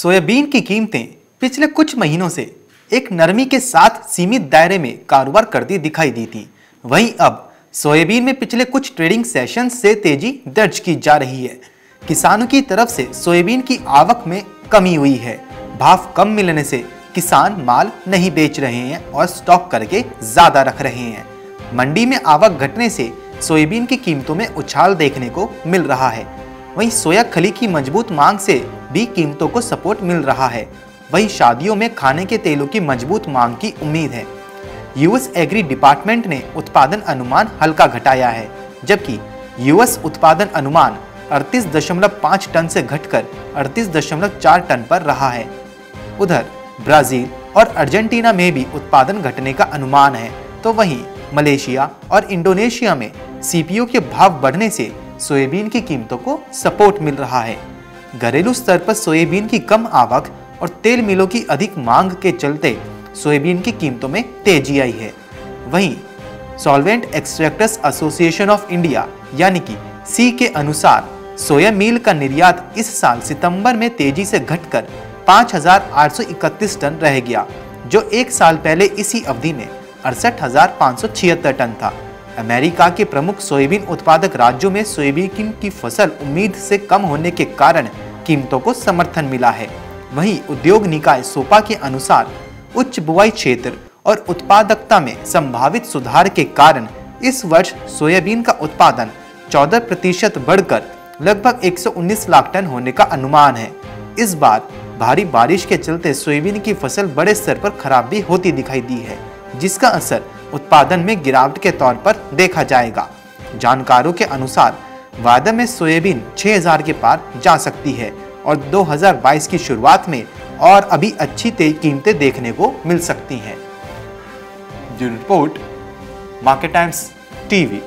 Soybean की कीमतें पिछले कुछ महीनों से एक नरमी के साथ सीमित दायरे में कारोबार करती दिखाई दी थी। वहीं अब सोयाबीन में पिछले कुछ ट्रेडिंग सेशन से तेज़ी दर्ज की जा रही है। किसानों की तरफ़ से सोयाबीन की आवक में कमी हुई है। भाव कम मिलने से किसान माल नहीं बेच रहे हैं और स्टॉक करके ज़्यादा रख रहे हैं। मंडी में आवक घटने से सोयाबीन की कीमतों में उछाल देखने को मिल रहा है। वहीं सोया खली की मज़बूत मांग से भी कीमतों को सपोर्ट मिल रहा है। वही शादियों में खाने के तेलों की मज़बूत मांग की उम्मीद है। यूएस एग्री डिपार्टमेंट ने उत्पादन अनुमान हल्का घटाया है, जबकि यूएस उत्पादन अनुमान 38.5 टन से घटकर 38.4 टन पर रहा है। उधर ब्राज़ील और अर्जेंटीना में भी उत्पादन घटने का अनुमान है तो वहीं मलेशिया और इंडोनेशिया में सीपीओ के भाव बढ़ने से सोयाबीन की कीमतों को सपोर्ट मिल रहा है। घरेलू स्तर पर सोयाबीन की कम आवक और तेल मिलों की अधिक मांग के चलते सोयाबीन की कीमतों में तेज़ी आई है। वहीं solvent extractors association of India यानी कि सी के अनुसार सोया मील का निर्यात इस साल सितंबर में तेज़ी से घटकर 5,831 टन रह गया जो एक साल पहले इसी अवधि में अड़सठ टन था। अमेरिका के प्रमुख सोयाबीन उत्पादक राज्यों में सोयाबीन की फ़सल उम्मीद से कम होने के कारण कीमतों को समर्थन मिला है। वहीं उद्योग निकाय सोपा के अनुसार उच्च बुआई क्षेत्र और उत्पादकता में संभावित सुधार के कारण इस वर्ष सोयाबीन का उत्पादन 14 प्रतिशत बढ़कर लगभग 119 लाख टन होने का अनुमान है। इस बार भारी बारिश के चलते सोयाबीन की फ़सल बड़े स्तर पर खराब भी होती दिखाई दी है, जिसका असर उत्पादन में गिरावट के तौर पर देखा जाएगा। जानकारों के अनुसार वायदा में सोयाबीन 6000 के पार जा सकती है और 2022 की शुरुआत में और अभी अच्छी तेज कीमतें देखने को मिल सकती हैं। Report, market times, TV.